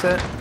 set?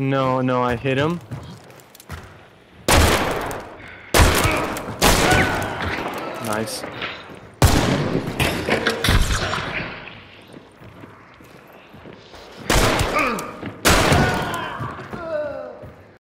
No, no, I hit him. Nice.